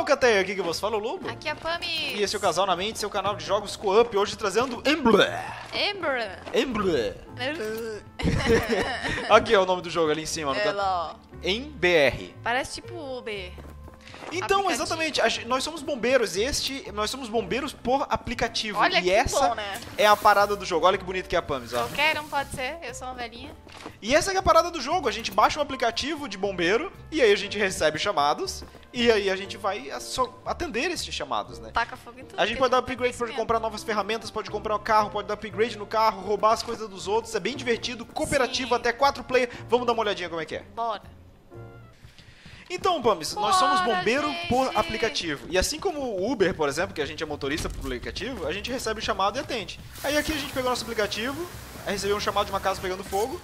Alcateia, aqui que você fala, o Lobo. Aqui é a Pami. E esse é o Casal na Mente, seu canal de jogos co-op, hoje trazendo Emblem. Ember. Emblem. Aqui é o nome do jogo ali em cima, no É. Em BR. Parece tipo Uber. Então, Aplicativo. exatamente, nós somos bombeiros, e este, nós somos bombeiros por aplicativo. Olha e essa bom, né? é a parada do jogo. Olha que bonito que é a Pamis, ó. Qualquer um pode ser, eu sou uma velhinha. E essa é a parada do jogo. A gente baixa um aplicativo de bombeiro e aí a gente recebe chamados e aí a gente vai atender esses chamados, né? Taca fogo em tudo. A gente pode dar upgrade, pode comprar novas ferramentas, pode comprar o carro, pode dar upgrade no carro, roubar as coisas dos outros. É bem divertido, cooperativo, Sim. até quatro player. Vamos dar uma olhadinha como é que é. Bora. Então, Pamis, nós somos bombeiro gente! por aplicativo. E assim como o Uber, por exemplo, que a gente é motorista por aplicativo, a gente recebe o chamado e atende. Aí aqui a gente pegou nosso aplicativo, recebeu um chamado de uma casa pegando fogo.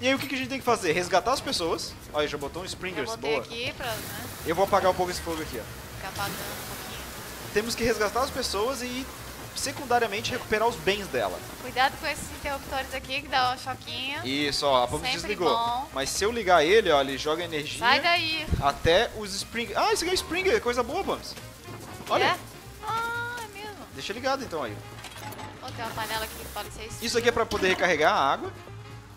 E aí o que, que a gente tem que fazer? Resgatar as pessoas. Olha, já botou um Springers, boa. pra né, Eu vou apagar um pouco esse fogo aqui, ó. ficar apagando um pouquinho. Temos que resgatar as pessoas e, secundariamente, recuperar os bens dela. Cuidado com esses interruptores aqui que dá um choquinho. Isso, ó, a Pump desligou. bom. Mas se eu ligar ele, ó, ele joga energia Sai daí. até os Spring... Ah, isso aqui é Springer, coisa boa, Pumps. Olha, É? Ah, é mesmo. deixa ligado então aí. Ó, tem uma panela aqui que pode ser isso. Isso aqui é pra poder recarregar a água.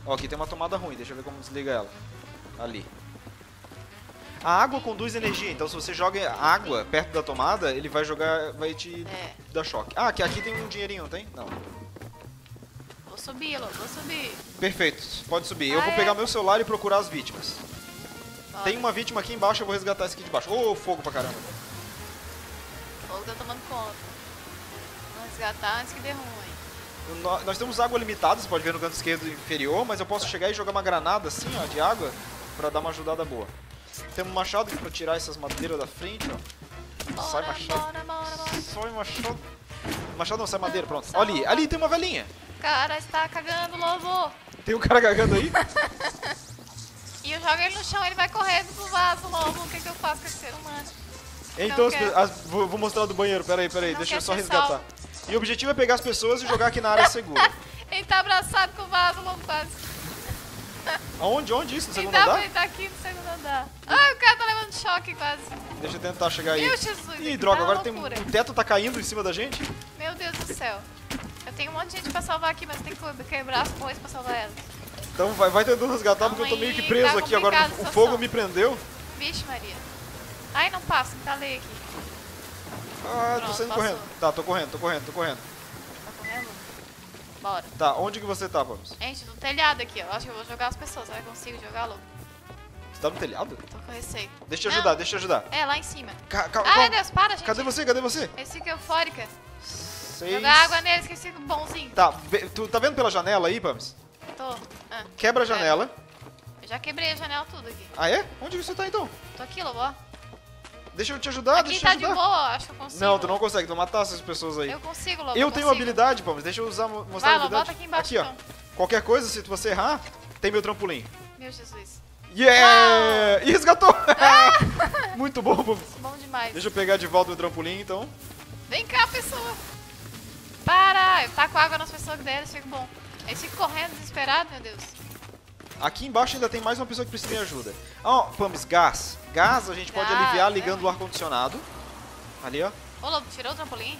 Ó, aqui tem uma tomada ruim, deixa eu ver como desliga ela. Ali. A água conduz energia, então se você joga água perto da tomada, ele vai jogar, vai te É. dar choque. Ah, aqui, aqui tem um dinheirinho, não tem? Não. Vou subir, Lô, vou subir. Perfeito, pode subir. Eu Ah, vou é? pegar meu celular e procurar as vítimas. Bora. Tem uma vítima aqui embaixo, eu vou resgatar esse aqui de baixo. Ô, fogo pra caramba. Fogo tá tomando conta. Vou resgatar antes que dê ruim. Nós temos água limitada, você pode ver no canto esquerdo inferior, mas eu posso chegar e jogar uma granada assim, ó, de água, pra dar uma ajudada boa. Temos um machado aqui pra tirar essas madeiras da frente, ó. Sai machado. Sai machado. Machado não, sai madeira, pronto. Olha ali, ali tem uma velhinha. Cara, está cagando, lobo. Tem um cara cagando aí. E eu jogo ele no chão, ele vai correndo pro vaso, lobo. O que, que eu faço com esse ser humano? Então, as as- vou, vou mostrar do banheiro, peraí, peraí, Não deixa eu só resgatar. salvo. E o objetivo é pegar as pessoas e jogar aqui na área segura. Ele tá abraçado com o vaso, lobo, quase. Aonde? Onde isso? No segundo tá, andar? ele tá aqui no segundo andar. Ai, o cara tá levando choque quase. Deixa eu tentar chegar aí. Meu Jesus, Ih, droga, tá agora tem um, o teto tá caindo em cima da gente. Meu Deus do céu. Eu tenho um monte de gente pra salvar aqui, mas tem que quebrar as coisas pra salvar elas. Então vai, vai tentando resgatar porque eu tô meio que preso tá aqui agora. a O fogo me prendeu. Vixe, Maria. Ai, não passa, tá lei aqui. Ah, tô Pronto, saindo passou. correndo. Tá, tô correndo, tô correndo, tô correndo. Tá? Bora. Tá, onde que você tá, Pamos? Gente, no telhado aqui, ó. Acho que eu vou jogar as pessoas. Será que eu consigo jogar, louco? Você tá no telhado? Tô com receita. Deixa eu Não. ajudar, deixa eu ajudar. É, lá em cima. Ca ca Ai, calma. meu Deus, para, gente. Cadê você? Cadê você? Eu fico eufórica. Seis. Jogar água neles que eles ficam bonzinhos. Tá, tu tá vendo pela janela aí, Pams? Tô. Ah, Quebra a janela. eu já quebrei a janela tudo aqui. Ah, é? Onde que você tá então? Tô aqui, lobo, ó. Deixa eu te ajudar, aqui deixa eu tá te de ajudar. boa, acho que eu consigo. Não, tu não consegue, tu vai matar essas pessoas aí. Eu consigo, lobo. Eu tenho consigo. habilidade, Pams, deixa eu usar, mostrar Vai, a habilidade. bota aqui embaixo, ó. então. Qualquer coisa, se você errar, tem meu trampolim. Meu Jesus. Yeah! E resgatou! Muito bom, Pams. Bom demais. Deixa eu pegar de volta o trampolim, então. Vem cá, pessoa. Para! Eu taco água nas pessoas que deram, fico bom. Eles ficam correndo desesperados, meu Deus. Aqui embaixo ainda tem mais uma pessoa que precisa de ajuda. Ó, Pams, gás. Gás a gente pode Gás, aliviar é. ligando o ar-condicionado. Ali, ó. Ô, Lobo, tirou o trampolim?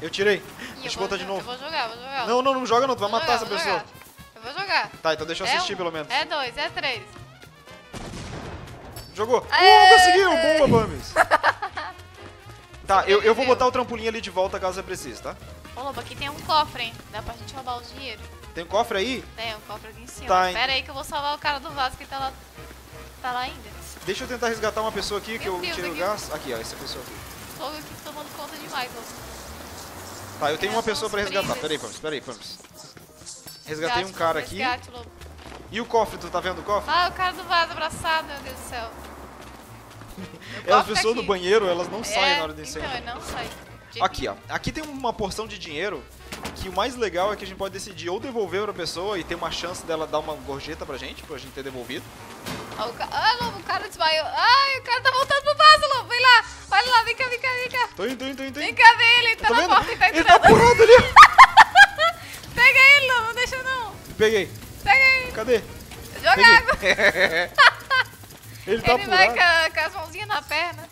Eu tirei. Ih, Deixa eu botar de novo. Eu vou jogar, vou jogar. Não, não, não joga não, tu vai Vou matar jogar, essa pessoa. jogar. Eu vou jogar. Tá, então deixa eu É assistir um, pelo menos. É dois, é três. Jogou. Aê! Uh, conseguiu! Boa, Pams. tá, eu, eu vou botar o trampolim ali de volta caso você precise, tá? Ô, Lobo, aqui tem um cofre, hein? Dá pra gente roubar o dinheiro. Tem um cofre aí? Tem um cofre aqui em cima. Tá, Pera aí que eu vou salvar o cara do vaso que tá lá. Tá lá ainda. Deixa eu tentar resgatar uma pessoa aqui que Meu eu Deus, tirei o gás. Aqui, ó, essa pessoa aqui. Fogo aqui tomando conta demais, Lobo. Tá, eu tenho uma pessoa pra resgatar. Peraí, Pams, peraí, Pams. Resgatei um cara aqui. E o cofre, tu tá vendo o cofre? Ah, o cara do vaso abraçado, meu Deus do céu. É, as pessoas do banheiro, elas não saem É, na hora de incêndio. Então, não sai. De- Aqui, ó. Aqui tem uma porção de dinheiro que o mais legal é que a gente pode decidir ou devolver pra pessoa e ter uma chance dela dar uma gorjeta pra gente, pra gente ter devolvido. Ah, o ca... ah, Lobo, o cara desmaiou. Ai, o cara tá voltando pro vaso, Lobo. Vem lá. Olha lá, vem cá, vem cá, vem cá. Tô indo, tô indo, tô indo. Vem cá ver ele, ele tá Tá na vendo? porta e tá Ele tá entrando. apurado ali. Pega ele, Lobo, não deixa não. Peguei. Pega ele. Cadê? Joga água. Ele tá ele vai apurado. com, a- com as mãozinhas na perna. Tá,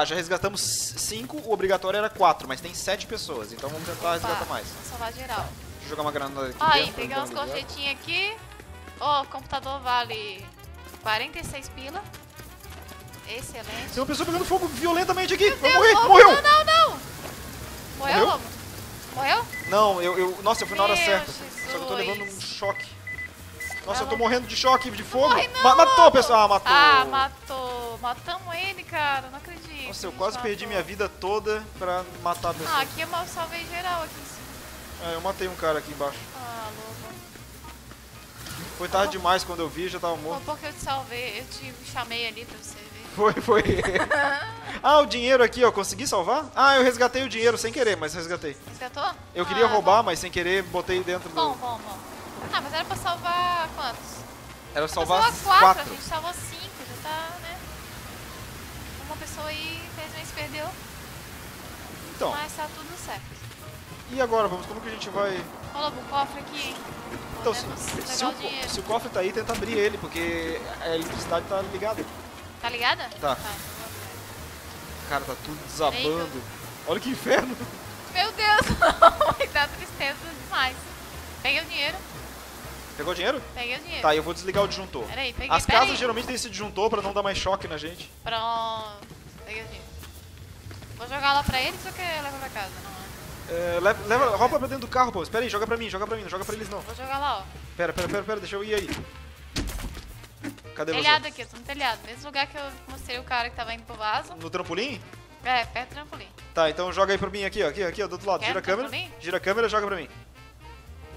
Tá, já resgatamos 5, o obrigatório era 4, mas tem 7 pessoas, então vamos tentar resgatar Opa, mais. Vamos salvar geral. Deixa eu jogar uma granada aqui Aí, dentro. pegamos dar lugar. gorjetinha aqui. Ó, o computador vale 46 pila. Excelente. Tem uma pessoa pegando fogo violentamente aqui. Vai Deus, morrer, lobo, morreu! Não, não, não. Morreu, Morreu? lobo? Morreu? Não, eu, eu. Nossa, eu fui na hora Meu certa. Só que eu tô levando um Jesus. choque. Nossa, eu tô morrendo de choque, de fogo. Morre não, Ma- matou, lobo. pessoal. Ah, matou. Ah, matou. Matamos ele, cara. Não acredito. Nossa, eu A quase perdi matou. minha vida toda pra matar a pessoa. Ah, aqui eu mal salvei geral aqui em cima. É, eu matei um cara aqui embaixo. Ah, lobo. Foi tarde demais quando eu vi, já tava morto. porque eu te salvei, eu te chamei ali pra você ver. Foi, foi. ah, o dinheiro aqui, ó. Consegui salvar? Ah, eu resgatei o dinheiro sem querer, mas resgatei. Resgatou? Eu queria Ah, roubar, mas sem querer botei dentro Bom, do. bom, bom. Ah, mas era pra salvar quantos? Era Pra salvar quatro, a quatro. gente salvou cinco, já tá, né? Uma pessoa aí, infelizmente, perdeu, Então, mas tá tudo certo. e agora, vamos? Como que a gente vai. Ô, Lobo, cofre aqui, hein? Então, se, se o, o se o cofre tá aí, tenta abrir ele, porque a eletricidade tá ligada. Tá ligada? Tá. vou Cara, tá tudo desabando. Olha que inferno. Meu Deus, vai dar tristeza demais. Peguei o dinheiro, Pegou o dinheiro? peguei o dinheiro. Tá, eu vou desligar o disjuntor. Peraí, peguei, As peraí. casas geralmente têm esse disjuntor pra não dar mais choque na gente. Pronto, peguei o dinheiro. Vou jogar lá pra eles ou quer levar pra casa? Não? É, leva, leva, rouba pra dentro do carro, pô. Espera aí, joga pra mim, joga pra mim, não joga pra eles não. Vou jogar lá, ó. Pera, pera, pera, pera, deixa eu ir aí. Cadê Telhado você? aqui, eu tô no telhado. Mesmo lugar que eu mostrei o cara que tava indo pro vaso. No trampolim? É, perto do trampolim. Tá, então joga aí pra mim aqui, ó, aqui, aqui, ó, do outro lado. Quer Gira a câmera. trampolim? Gira a câmera, joga pra mim.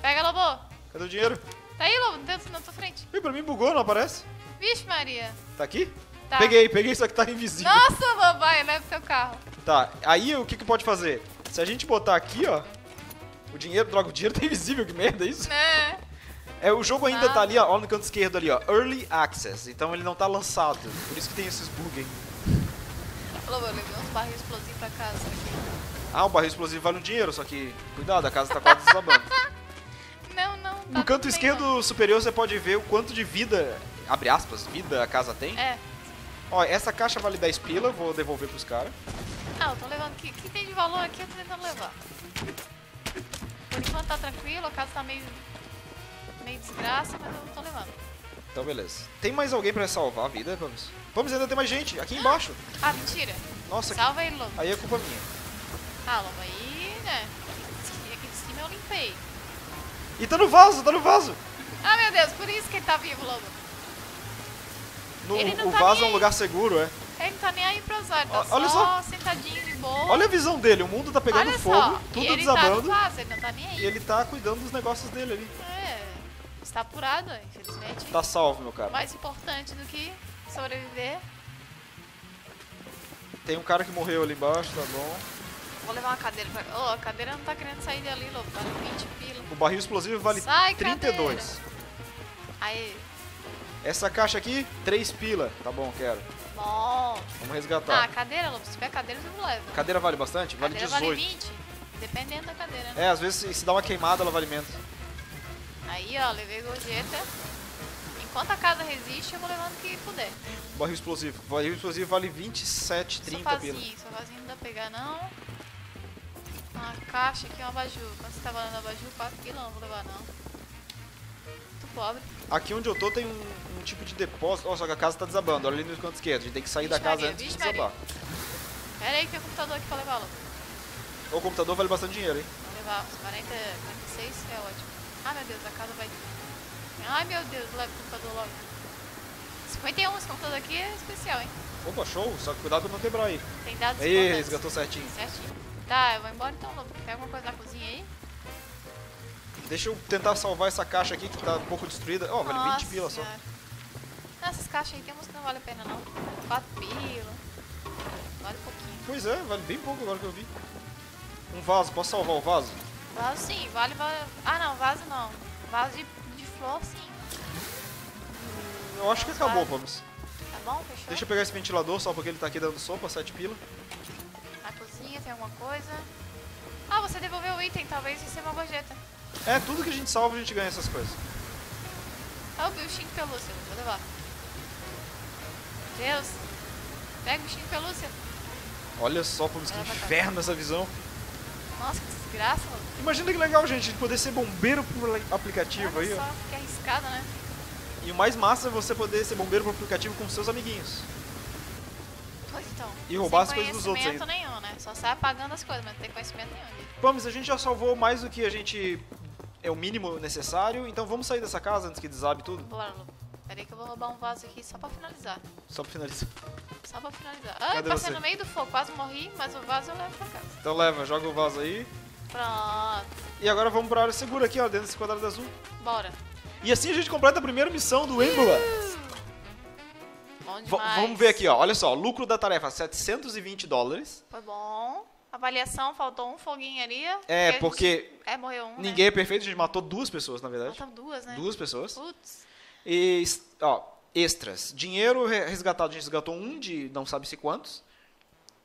Pega, Lobo. Cadê o dinheiro? Tá aí, Lobo, dentro na tua frente. Ih, pra mim bugou, não aparece? Vixe, Maria. Tá aqui? Tá. Peguei, peguei, só que tá invisível. Nossa, Lobo, vai, leva o teu carro. Tá, aí o que que pode fazer? Se a gente botar aqui, ó, o dinheiro, droga, o dinheiro tá invisível, que merda é isso? Né? É, o jogo ainda Ah. tá ali, ó, ó, no canto esquerdo ali, ó, Early Access, então ele não tá lançado, por isso que tem esses bugs aí. Lobo, eu levei uns barris explosivos pra casa. Ah, o barril explosivo vale um dinheiro, só que, cuidado, a casa tá quase desabando. Não, não, tá No canto esquerdo superior você pode ver o quanto de vida, abre aspas, vida a casa tem. não. É. Ó, essa caixa vale 10 pila, vou devolver pros caras. Ah, eu tô levando. O que, tem de valor aqui eu tô tentando levar. Por enquanto tá tranquilo, a casa tá meio. meio desgraça, mas eu tô levando. Então, beleza. Tem mais alguém pra salvar a vida, vamos? Vamos, ainda tem mais gente, aqui embaixo. Ah, mentira. Nossa, aqui, Salva ele, Lobo. aí é culpa minha. Ah, Lobo, aí, né? Aqui de cima eu limpei. E tá no vaso, tá no vaso. Ah, meu Deus, por isso que ele tá vivo, Lobo. No, Ele não o tá vaso é nem um lugar seguro, é. Ele não tá nem aí pra usar, ele tá olha só, sentadinho de boa. Olha a visão dele, o mundo tá pegando Olha fogo, só, tudo e ele tá desabando, vaso, ele não tá nem aí. e ele tá cuidando dos negócios dele ali. É, está apurado, infelizmente. Tá salvo, meu cara. Mais importante do que sobreviver. Tem um cara que morreu ali embaixo, tá bom. Vou levar uma cadeira pra... Oh, a cadeira não tá querendo sair dali, louco. Tá no 20 pila. O barril explosivo vale Sai, 32. Aí, Essa caixa aqui, 3 pila. Tá bom, quero. bom. Vamos Ah, resgatar. cadeira, louco. Se tiver cadeira, você não leva. Cadeira vale bastante? Vale cadeira 18. vale 20. Dependendo da cadeira, né? É, às vezes se- dá uma queimada, ela vale menos. Aí, ó, levei gorjeta. Enquanto a casa resiste, eu vou levando o que puder. Barril explosivo. Barril explosivo vale 27, 30 pila. Sofazinho, sofazinho não dá pra pegar, não. Uma caixa aqui, um abajur. Quanto você tá valendo abajur? 4 quilos, não vou levar, não. Muito pobre. Aqui onde eu tô tem um, um tipo de depósito. Que a casa tá desabando. Olha ali no canto esquerdo. A gente tem que sair da Vixe casa Maria, antes de vixe Maria. desabar. Pera aí que tem um computador aqui pra levar, louco. O computador vale bastante dinheiro, hein? Vou levar uns 40, 46, é ótimo. Ah, meu Deus, a casa vai... Ai, meu Deus, leva o computador logo. 51, esse computador aqui é especial, hein? Opa, show. Só que cuidado pra não quebrar aí. Tem dados Aí, importantes. resgatou certinho. Certinho. Tá, eu vou embora então, louco. Tem alguma coisa na cozinha aí? Deixa eu tentar salvar essa caixa aqui que tá um pouco destruída. Ó, vale 20 Nossa pila só. Senhora. Nessas caixas aí tem umas que não vale a pena, não. 4 pila. Vale pouquinho. Pois é, vale bem pouco agora que eu vi. Um vaso, posso salvar o vaso? Vaso sim, vale, vale... Ah, não, vaso não. Vaso de, de flor sim. Eu acho que acabou, vamos. Tá bom? Fechou? Deixa eu pegar esse ventilador só porque ele tá aqui dando sopa, 7 pila. Na cozinha tem alguma coisa. Ah, você devolveu o item, talvez receba uma gorjeta. É, tudo que a gente salva a gente ganha essas coisas. Ah, o bichinho de pelúcia, vou levar. Deus. Pega o bichinho pelúcia. Olha só, Pubs, que inferno essa visão. Nossa, que desgraça, mano. Imagina que legal, gente, de poder ser bombeiro por aplicativo aí, Olha ó. só, que arriscada, né? E o mais massa é você poder ser bombeiro por aplicativo com seus amiguinhos. Pois então. E roubar as coisas dos outros conhecimento nenhum, né? Só sai apagando as coisas, mas não tem conhecimento nenhum. ali. Vamos, a gente já salvou mais do que a gente é o mínimo necessário, então vamos sair dessa casa antes que desabe tudo. Bora, Lu. Pera aí que eu vou roubar um vaso aqui só pra finalizar. Só pra finalizar. Só pra finalizar. Ai, Cadê passei você? no meio do fogo, quase morri, mas o vaso eu levo pra casa. Então leva, joga o vaso aí. Pronto. E agora vamos pra área segura aqui, ó, dentro desse quadrado azul. Bora. E assim a gente completa a primeira missão do Embula. Bom V- demais. vamos ver aqui, ó. Olha só, lucro da tarefa 720 dólares. Foi bom. Avaliação, faltou um foguinho ali. É, gente- porque É, morreu um, ninguém é perfeito, a gente matou duas pessoas, na né? verdade. Faltam duas, né? Duas pessoas. Putz. E, ó, extras. Dinheiro re- resgatado, a gente resgatou um de não sabe se quantos.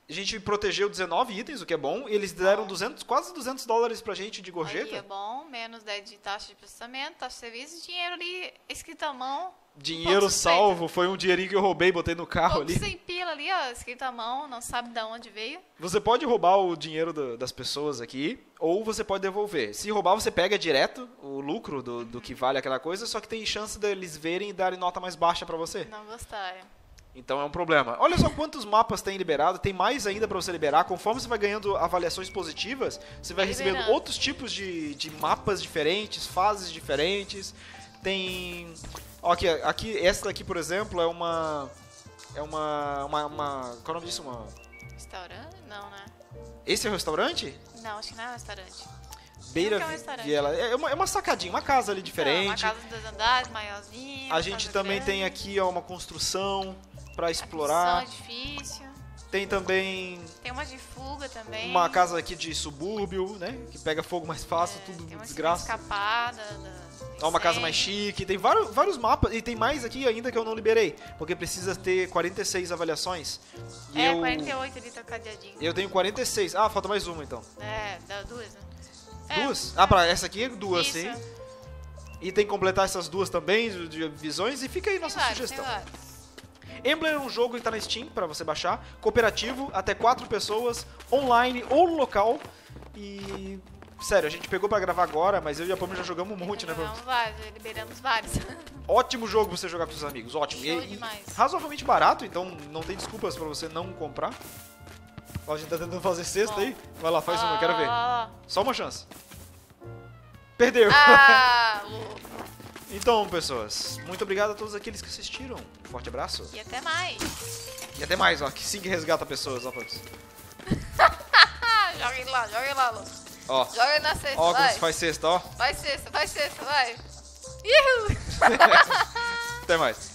A gente protegeu 19 itens, o que é bom. E eles deram Bom. 200, quase 200 dólares pra gente de Aí é gorjeta. bom, menos 10 de taxa de processamento, taxa de serviço, dinheiro ali escrito à mão. Dinheiro salvo, foi um dinheirinho que eu roubei botei no carro ali. sem pila ali, ó, escrito à mão, não sabe de onde veio. Você pode roubar o dinheiro do- das pessoas aqui, ou você pode devolver. Se roubar, você pega direto o lucro do, do que vale aquela coisa, só que tem chance deles verem e darem nota mais baixa pra você. Não gostaram. Então é um problema. Olha só quantos mapas tem liberado, tem mais ainda pra você liberar. Conforme você vai ganhando avaliações positivas, você vai Vai recebendo liberando. outros tipos de, de mapas diferentes, fases diferentes. Tem. Ó, aqui, aqui, essa daqui, por exemplo, é uma. É uma. uma, uma qual é o nome disso? Uma, Restaurante? Não, né? esse é o restaurante? Não, acho que não é um restaurante. Beira que é um restaurante. Viela. É uma, é uma sacadinha, uma casa ali Não, diferente. uma casa de dois andares, maiorzinha. A uma gente casa também grande, tem aqui ó, uma construção pra a explorar. construção é difícil. Tem também Tem uma de fuga também. uma casa aqui de subúrbio, né? Que pega fogo mais fácil, É, tudo tem uma desgraça. escapada. Da, uma casa mais chique. Tem vários, vários mapas. E tem mais aqui ainda que eu não liberei. Porque precisa ter 46 avaliações. E É, eu, 48 ali tá cadeadinho. eu tenho 46. Ah, falta mais uma então. É, dá duas, né? É, Duas? Ah, pra essa aqui, duas, isso. sim. E tem que completar essas duas também, de- visões. E fica aí nossa sugestão. Emblem é um jogo que tá na Steam pra você baixar, cooperativo, até quatro pessoas, online ou no local. E sério, a gente pegou pra gravar agora, mas eu e a Pamela já jogamos um monte, né? Pam? Jogamos vários, liberamos vários. Ótimo jogo pra você jogar com seus amigos, ótimo. Show E- e demais. razoavelmente barato, então não tem desculpas pra você não comprar. Ó, a gente tá tentando fazer cesta Bom. aí. Vai lá, faz Ó, uma, quero ver. ó. Só uma chance. Perdeu. Ah, louco. Então, pessoas, muito obrigado a todos aqueles que assistiram. Um forte abraço. E até mais. E até mais, ó, que sim que resgata pessoas, ó. Ah, joga ele lá, joga ele lá, Lu. Ó, Joga ele na cesta, ó como se faz cesta, ó. Vai cesta, vai cesta, vai. Ihu! Até mais.